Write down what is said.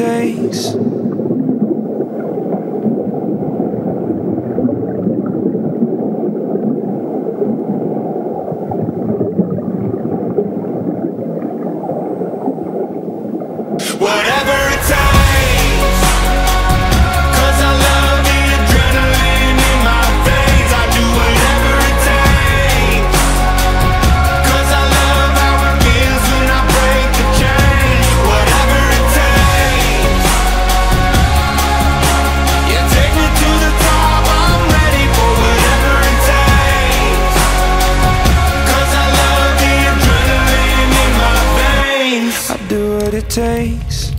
takes. takes